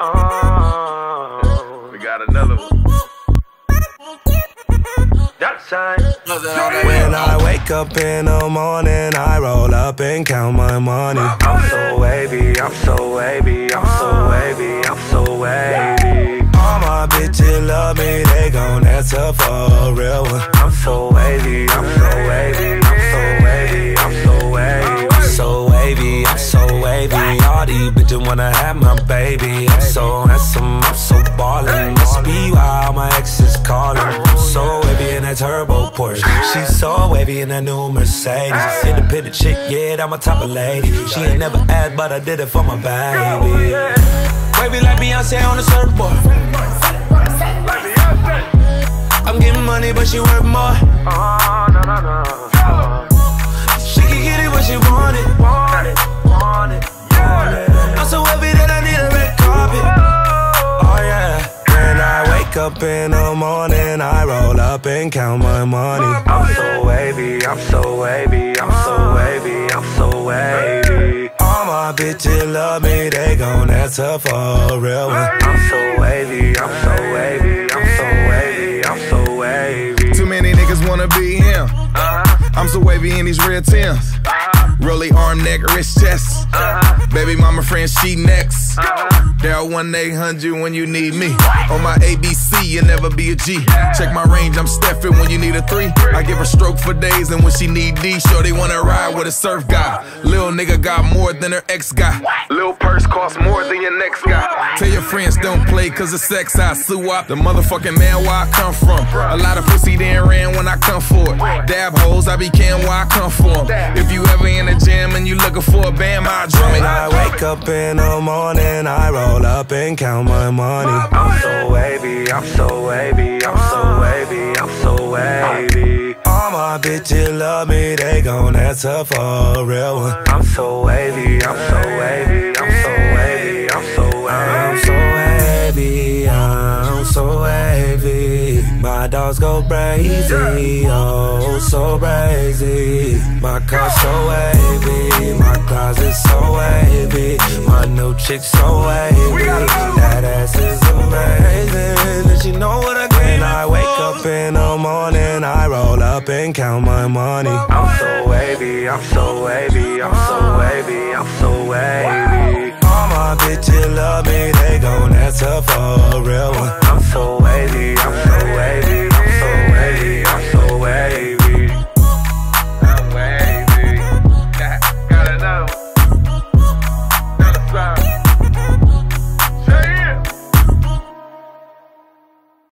Oh, we got another one. When I wake up in the morning, I roll up and count my money. I'm so wavy, I'm so wavy, I'm so wavy, I'm so wavy. All my bitches love me, they gon' answer for a real one. I'm so wavy. All these bitches wanna have my baby. I'm so handsome, I'm so ballin'. Must be why all my exes callin'. I'm so wavy in that turbo Porsche. She's so wavy in that new Mercedes. Independent chick, yeah, I'm a type of lady. She ain't never asked, but I did it for my baby. Wavy like Beyonce on the surfboard. I'm getting money, but she worth more. She can get it when she want it. Wake up in the morning, I roll up and count my money. I'm so wavy, I'm so wavy, I'm so wavy, I'm so wavy. All my bitches love me, they gon' answer for a real one. I'm so wavy, I'm so wavy, I'm so wavy, I'm so wavy. Too many niggas wanna be him. I'm so wavy in these red Tims. Rolly arm, neck, wrist, chest. Baby mama friend, she next. Dial 1 800 when you need me. On my ABC, you'll never be a G. Check my range, I'm Steffin when you need a three. I give her stroke for days, and when she need D, sure they wanna ride with a surf guy. Lil nigga got more than her ex guy. Lil purse costs more than your next guy. Tell your friends don't play cause of sex, I sue up the motherfucking man where I come from. A lot of pussy then ran when I come for it. Dab hoes, I be can where I come from. If you ever in the gym and you looking for a band, I drum When it. I wake up in the morning, I roll up and count my money. I'm so wavy, I'm so wavy, I'm so wavy, I'm so wavy. All my bitches love me, they gon' answer for a real one. I'm so wavy, I'm so wavy, I'm so wavy, I'm so wavy. I'm so wavy, I'm so wavy. My dogs go crazy, oh so crazy. My car so wavy, my closet so wavy. My my new chick so wavy That ass is amazing And she know what I When I wake up in the morning I roll up and count my money. I'm so wavy, I'm so wavy I'm so wavy, I'm so wavy. All my bitches love me They gon' answer for a real one. I'm so wavy, I'm so